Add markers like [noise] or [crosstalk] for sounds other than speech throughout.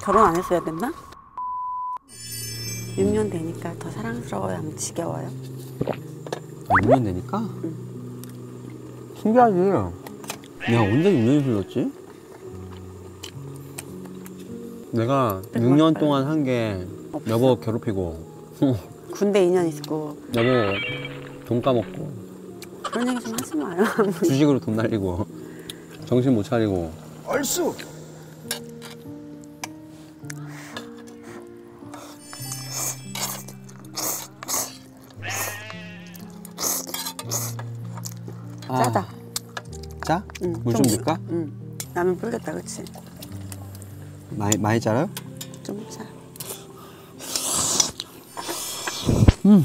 결혼 안 했어야 됐나? 6년 되니까 더 사랑스러워요? 안 지겨워요? 6년 아, 되니까? 신기하지? 내가 언제 6년이 흘렀지? 내가 6년 동안 한 게 여보 괴롭히고 [laughs] 군대 2년 있고 여보 돈 까먹고 그런 얘기 좀 하지 마요. [laughs] 주식으로 돈 날리고 정신 못 차리고 얼쑤 아, 짜다. 짜? 응, 물좀 넣을까? 응. 라면 불겠다, 그치? 많이, 많이 짜요? 좀 짜. 음.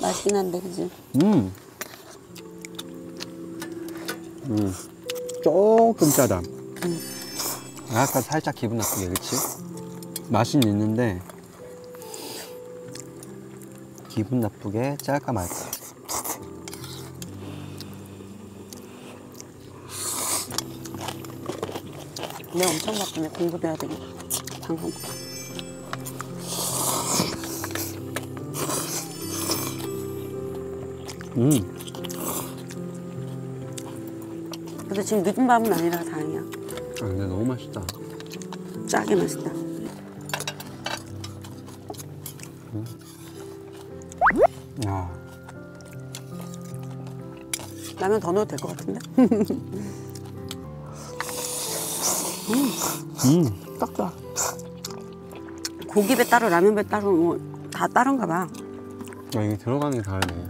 맛있긴 한데, 그지? 음. 음. 조금 짜다. 아까 살짝 기분 나쁘게, 그치? 맛은 있는데, 기분 나쁘게 짤까 말까. 내가 엄청 바쁘네. 공부도 해야 되고. 방송. 음. 근데 지금 늦은 밤은 아니라 다행이야. 아, 근데 너무 맛있다. 짜게 맛있다. 야. 라면 더 넣어도 될 것 같은데? [laughs] 음. 딱 좋아. 고기배 따로 라면배 따로 뭐 다 따른가 봐. 야, 이게 들어가는 게 다르네.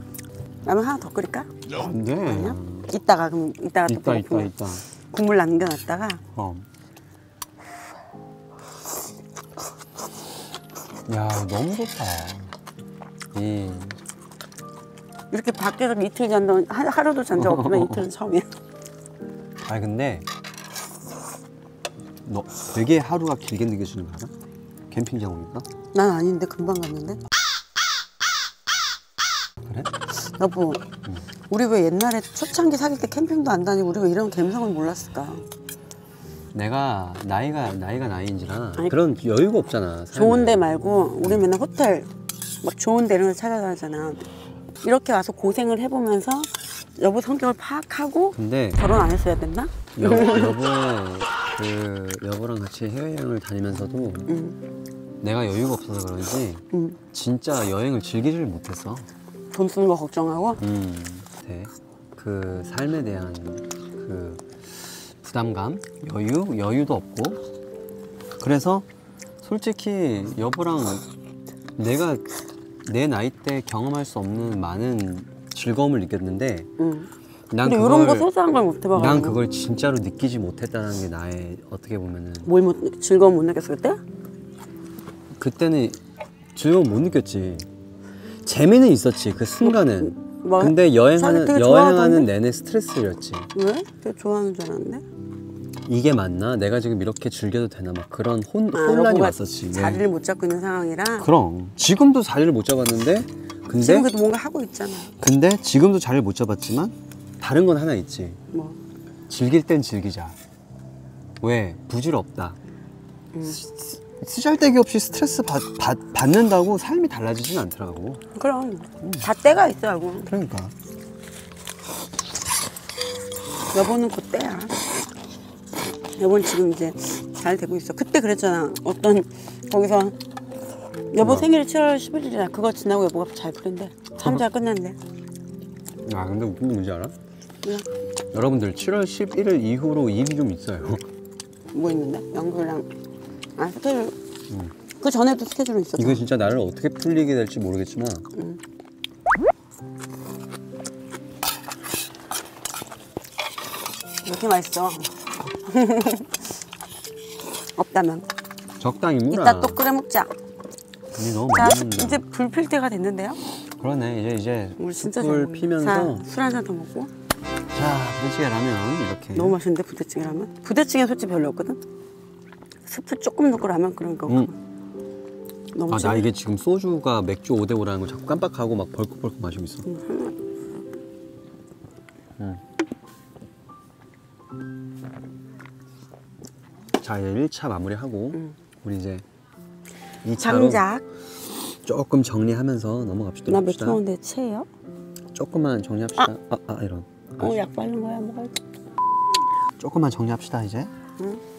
라면 하나 더 끓일까? 안 돼. 아니야? 이따가 그럼 이따가 또 있다, 있다, 배고프면 있다. 국물 남겨놨다가 어. 야, 너무 좋다. 이 이렇게 밖에서 이틀 잔다 하- 하루도 잔 적 없지만 [laughs] 이틀은 처음이야. 아니 근데 너 되게 하루가 길게 느껴지는 거 알아? 캠핑장 오니까? 난 아닌데 금방 갔는데. 그래? 여보, 우리 왜 옛날에 초창기 사귈 때 캠핑도 안 다니고 우리 왜 이런 감성을 몰랐을까? 내가 나이가 나이가 나이인지라 아니, 그런 여유가 없잖아. 좋은 데 말고 우리 맨날 호텔 막 좋은 데 이런 데 찾아다니잖아. 이렇게 와서 고생을 해보면서 여보 성격을 파악하고 근데 결혼 안 했어야 됐나? 여, 여보 그 여보랑 같이 해외여행을 다니면서도 응, 내가 여유가 없어서 그런지 응. 진짜 여행을 즐기지를 못했어. 돈 쓰는 거 걱정하고 음, 네. 그 삶에 대한 그 부담감, 여유, 여유도 없고 그래서 솔직히 여보랑 내가 내 나이 때 경험할 수 없는 많은 즐거움을 느꼈는데 응. 난 근데 그걸 이런 거 소소한 걸 못 해봐가지고 난 그걸 진짜로 느끼지 못했다는 게 나의 어떻게 보면은 뭘 못, 즐거움 못 느꼈어 그때? 그때는 즐거움 못 느꼈지. 재미는 있었지 그 순간은. 뭐, 근데 여행하는 여행하는 좋아하던데? 내내 스트레스였지. 왜? 되게 좋아하는 줄 알았는데? 이게 맞나? 내가 지금 이렇게 즐겨도 되나? 막 그런 혼, 아, 혼란이 왔었지. 네. 자리를 못 잡고 있는 상황이라 그럼 지금도 자리를 못 잡았는데 근데 지금 그래도 뭔가 하고 있잖아 근데 지금도 자리를 못 잡았지만 다른 건 하나 있지. 뭐 즐길 땐 즐기자. 왜? 부질없다. 스- 쓰잘데기 없이 스트레스 받, 받, 받는다고 삶이 달라지진 않더라고. 그럼 다 때가 있어요 그러니까. 여보는 그때야. 여보는 지금 이제 잘 되고 있어. 그때 그랬잖아. 어떤 거기서 여보 뭐? 생일이 7월 11일이야. 그거 지나고 여보가 잘 풀린대. 3자 끝났는데. 아 근데 웃긴 게 뭔지 알아? 왜? 여러분들 7월 11일 이후로 일이 좀 있어요. 뭐 있는데? 연구랑 아 스케줄. 그 전에도 스케줄은 있었어. 이거 진짜 나를 어떻게 풀리게 될지 모르겠지만 이렇게 맛있어. [laughs] 없다면. 적당히 물어. 이따 또 끓여 먹자. 이게 너무 자 맛있는데. 이제 불 필 때가 됐는데요. 그러네 이제 이제 우리 진짜 먹네. 피면서 자, 술 한 잔 더 먹고. 자, 부대찌개 라면 이렇게. 너무 맛있는데 부대찌개 라면? 부대찌개 솔직히 별로 없거든. 스프 조금 넣고 라면 그런 거. 음. 너무 아, 나 이게 지금 소주가 맥주 5대 5라는 걸 자꾸 깜빡하고 막 벌컥벌컥 마시고 있어. 음. 음. 자, 이제 1차 마무리하고 음. 우리 이제 2차로 장작. 조금 정리하면서 넘어갑시다. 나몇 초인데 체요? 조금만 정리합시다. 아, 아, 아 이런. 어, 약 바른 거야, 먹어야 조금만 정리합시다, 이제. 응.